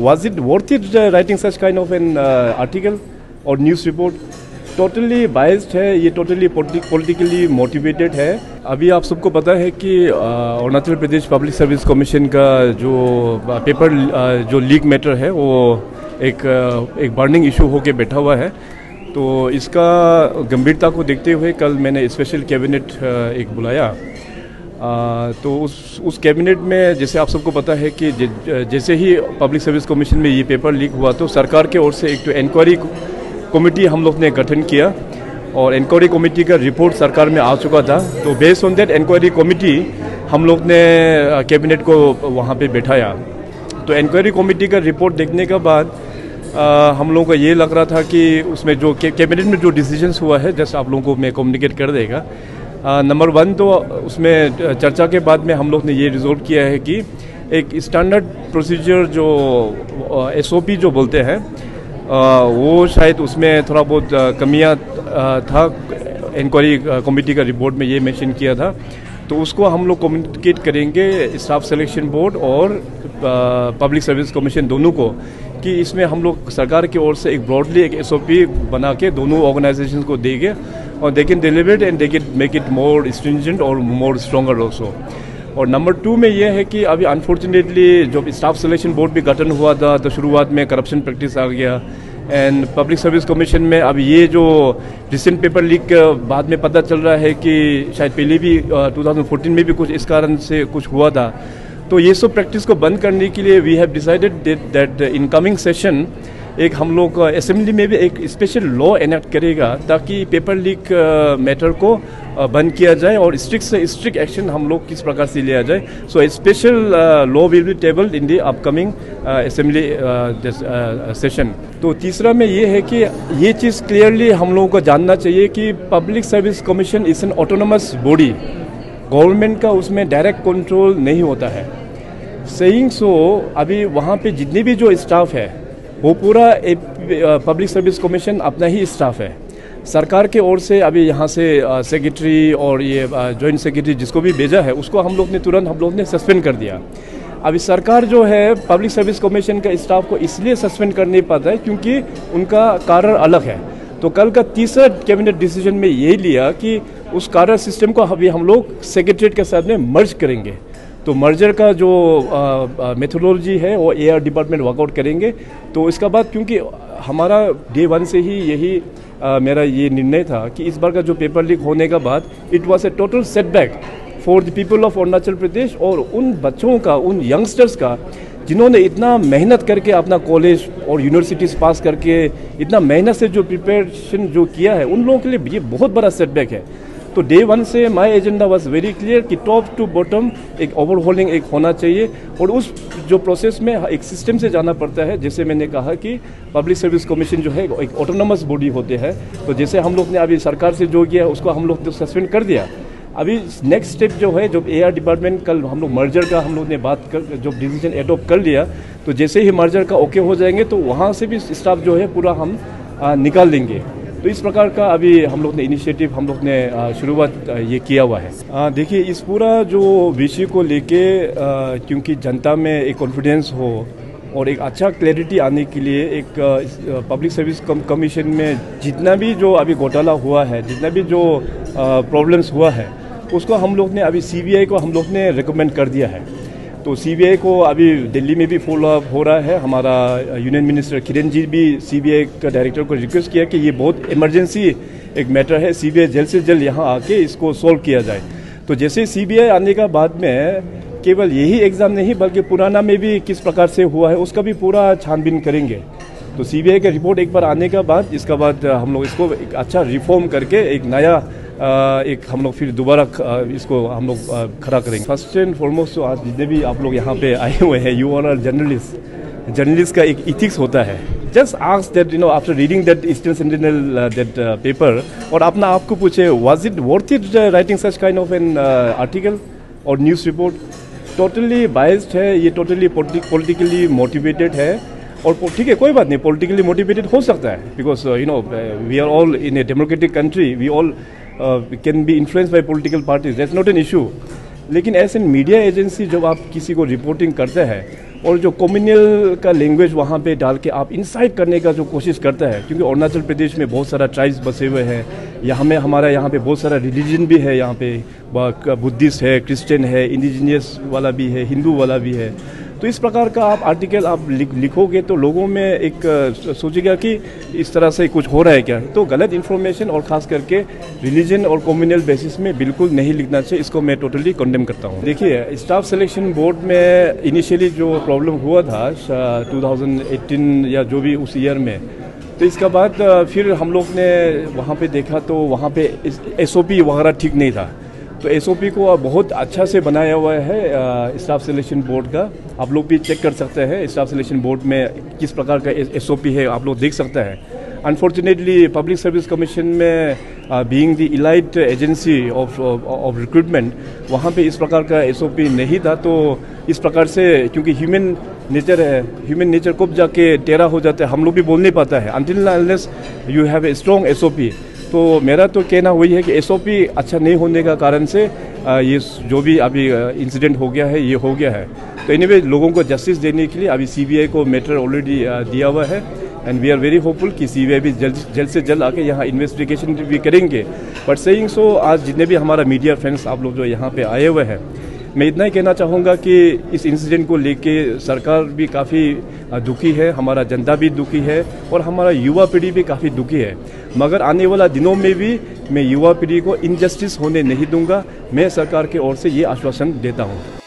Was it worth it uh, writing such kind of an uh, article or news report? Totally biased है ये totally politically motivated है। अभी आप सबको पता है कि Arunachal Pradesh public service commission का जो पेपर जो लीक मैटर है वो एक एक बर्निंग इशू होके बैठा हुआ है। तो इसका गंभीरता को देखते हुए कल मैंने स्पेशल कैबिनेट एक बुलाया। आ, तो उस उस कैबिनेट में जैसे आप सबको पता है कि जैसे ही पब्लिक सर्विस कमीशन में ये पेपर लीक हुआ तो सरकार के ओर से एक तो इंक्वायरी कमेटी हम लोग ने गठन किया और इंक्वायरी कमेटी का रिपोर्ट सरकार में आ चुका था। तो based on that inquiry committee हम लोग ने कैबिनेट को वहाँ पे बैठाया। तो इंक्वायरी कमेटी का रिपोर्ट देखने के बाद आ, हम लोगों को ये लग रहा था कि उसमें जो कैबिनेट में जो डिसीजंस हुआ है जैसे आप लोगों को मैं कम्युनिकेट कर देगा नंबर वन तो उसमें चर्चा के बाद में हम लोग ने ये रिजोल्व किया है कि एक स्टैंडर्ड प्रोसीजर जो एसओपी जो बोलते हैं वो शायद उसमें थोड़ा बहुत कमियाँ था इंक्वायरी कमेटी का रिपोर्ट में ये मेंशन किया था। तो उसको हम लोग कम्युनिकेट करेंगे स्टाफ सिलेक्शन बोर्ड और पब्लिक सर्विस कमीशन दोनों को कि इसमें हम लोग सरकार की ओर से एक ब्रॉडली एक एसओपी बना के दोनों ऑर्गेनाइजेशन को देंगे। और they can deliver and they can make it more stringent और मोर स्ट्रॉगर ऑल्सो और नंबर टू में यह है कि अभी अनफॉर्चुनेटली जब स्टाफ सिलेक्शन बोर्ड भी गठन हुआ था तो शुरुआत में करप्शन प्रैक्टिस आ गया। एंड पब्लिक सर्विस कमीशन में अब ये जो रिसेंट पेपर लीक बाद में पता चल रहा है कि शायद पहले भी uh, 2014 में भी कुछ इस कारण से कुछ हुआ था। तो ये सब प्रैक्टिस को बंद करने के लिए we have decided that in coming session एक हम लोग असेंबली में भी एक स्पेशल लॉ एनेक्ट करेगा ताकि पेपर लीक मैटर को बंद किया जाए और स्ट्रिक्ट से स्ट्रिक्ट एक्शन हम लोग किस प्रकार से लिया जाए। So special law will be tabled in the upcoming assembly session तो तीसरा में ये है कि ये चीज़ क्लियरली हम लोगों को जानना चाहिए कि public service commission is an autonomous body government का उसमें डायरेक्ट कंट्रोल नहीं होता है। सेइंग सो so, अभी वहाँ पे जितने भी जो स्टाफ है वो पूरा पब्लिक सर्विस कमीशन अपना ही स्टाफ है। सरकार के ओर से अभी यहाँ से सेक्रेटरी और ये जॉइंट सेक्रेटरी जिसको भी भेजा है, उसको हम लोग ने तुरंत, हम लोग ने सस्पेंड कर दिया। अभी सरकार जो है पब्लिक सर्विस कमीशन का स्टाफ को इसलिए सस्पेंड कर नहीं पाता है क्योंकि उनका कारण अलग है। तो कल का तीसरा कैबिनेट डिसीज़न में यही लिया कि उस कारण सिस्टम को अभी हम लोग सेक्रेटरीट के साथ में मर्ज करेंगे। तो मर्जर का जो मेथोडोलॉजी है वो ए आर डिपार्टमेंट वर्कआउट करेंगे। तो इसका बाद क्योंकि हमारा डे वन से ही यही आ, मेरा ये निर्णय था कि इस बार का जो पेपर लीक होने का बाद it was a total setback for the people of Arunachal Pradesh और उन बच्चों का उन यंगस्टर्स का जिन्होंने इतना मेहनत करके अपना कॉलेज और यूनिवर्सिटीज़ पास करके इतना मेहनत से जो प्रिपरेशन जो किया है उन लोगों के लिए ये बहुत बड़ा सेटबैक है। तो डे वन से my agenda was very clear कि टॉप टू बॉटम एक ओवरहोलिंग एक होना चाहिए और उस जो प्रोसेस में एक सिस्टम से जाना पड़ता है जैसे मैंने कहा कि पब्लिक सर्विस कमीशन जो है एक ऑटोनमस बॉडी होते हैं। तो जैसे हम लोग ने अभी सरकार से जो किया उसको हम लोग तो सस्पेंड कर दिया। अभी नेक्स्ट स्टेप जो है जब ए डिपार्टमेंट कल हम लोग मर्जर का हम लोग ने बात कर जब डिसीज़न एडोप्ट कर लिया तो जैसे ही मर्जर का ओके हो जाएँगे तो वहाँ से भी स्टाफ जो है पूरा हम आ, निकाल देंगे। तो इस प्रकार का अभी हम लोग ने इनिशिएटिव हम लोग ने शुरुआत ये किया हुआ है। देखिए, इस पूरा जो विषय को लेके क्योंकि जनता में एक कॉन्फिडेंस हो और एक अच्छा क्लैरिटी आने के लिए एक पब्लिक सर्विस कमीशन में जितना भी जो अभी घोटाला हुआ है, जितना भी जो प्रॉब्लम्स हुआ है, उसको हम लोग ने अभी सीबीआई को हम लोग ने रिकमेंड कर दिया है। तो सीबीआई को अभी दिल्ली में भी फॉलो अप हो रहा है। हमारा यूनियन मिनिस्टर किरण जी भी सीबीआई का डायरेक्टर को रिक्वेस्ट किया कि ये बहुत इमरजेंसी एक मैटर है। सीबीआई जल्द से जल्द यहाँ आके इसको सोल्व किया जाए। तो जैसे सीबीआई आने का बाद में केवल यही एग्ज़ाम नहीं, बल्कि पुराना में भी किस प्रकार से हुआ है, उसका भी पूरा छानबीन करेंगे। तो सीबीआई का रिपोर्ट एक बार आने का बाद, इसका बाद हम लोग इसको एक अच्छा रिफॉर्म करके एक नया एक हम लोग फिर दोबारा इसको हम लोग खड़ा करेंगे। फ़र्स्ट एंड फॉरमोस्ट तो आज जितने भी आप लोग यहाँ पे आए हुए हैं you are are journalist journalist का एक इथिक्स होता है। Just ask that you know after reading that Eastern Sentinel that paper और अपना आपको पूछे was it worth it writing such kind of an article or news report totally biased है, ये टोटली पॉलिटिकली मोटिवेटेड है। और ठीक है, कोई बात नहीं पॉलिटिकली मोटिवेटेड हो सकता है। Because you know we are all in a democratic country we all can be influence by political parties that's not an issue लेकिन एज एन मीडिया एजेंसी जब आप किसी को रिपोर्टिंग करते हैं, और जो कम्युनल का लैंग्वेज वहाँ पे डाल के आप इंसाइट करने का जो कोशिश करता है, क्योंकि अरुणाचल प्रदेश में बहुत सारा ट्राइब्स बसे हुए हैं, यहाँ में हमारा, यहाँ पे बहुत सारा रिलीजन भी है यहाँ पे बुद्धिस्ट है क्रिश्चियन है इंडिजीनियस वाला भी है, हिंदू वाला भी है। तो इस प्रकार का आप आर्टिकल आप लिखोगे तो लोगों में एक सोचेगा कि इस तरह से कुछ हो रहा है क्या? तो गलत इन्फॉर्मेशन और ख़ास करके रिलीजन और कम्युनल बेसिस में बिल्कुल नहीं लिखना चाहिए, इसको मैं टोटली कंडेम करता हूँ। देखिए स्टाफ सिलेक्शन बोर्ड में इनिशियली जो प्रॉब्लम हुआ था 2018 या जो भी उस ईयर में तो इसके बाद फिर हम लोग ने वहाँ पे देखा तो वहाँ पे ओ वगैरह ठीक नहीं था। तो SOP को बहुत अच्छा से बनाया हुआ है स्टाफ सिलेक्शन बोर्ड का। आप लोग भी चेक कर सकते हैं स्टाफ सिलेक्शन बोर्ड में किस प्रकार का एसओपी है, आप लोग देख सकते हैं। अनफॉर्चुनेटली पब्लिक सर्विस कमीशन में being the elite agency of of recruitment वहाँ पे इस प्रकार का एसओपी नहीं था तो इस प्रकार से क्योंकि ह्यूमन नेचर है ह्यूमन नेचर कब जाके टेरा हो जाता है, हम लोग भी बोल नहीं पाता है। Until you have a strong S तो मेरा तो कहना वही है कि एसओपी अच्छा नहीं होने का कारण से ये जो भी अभी इंसिडेंट हो गया है, ये हो गया है। तो एनी लोगों को जस्टिस देने के लिए अभी सीबीआई को मैटर ऑलरेडी दिया हुआ है। And we are very hopeful कि सीबीआई भी जल्द जल्द से जल्द आके यहाँ इन्वेस्टिगेशन भी करेंगे। बट सेइंग सो आज जितने भी हमारा मीडिया फ्रेंड्स आप लोग जो यहाँ पे आए हुए हैं, मैं इतना ही कहना चाहूँगा कि इस इंसिडेंट को लेके सरकार भी काफ़ी दुखी है, हमारा जनता भी दुखी है और हमारा युवा पीढ़ी भी काफ़ी दुखी है। मगर आने वाला दिनों में भी मैं युवा पीढ़ी को इनजस्टिस होने नहीं दूँगा। मैं सरकार की ओर से ये आश्वासन देता हूँ।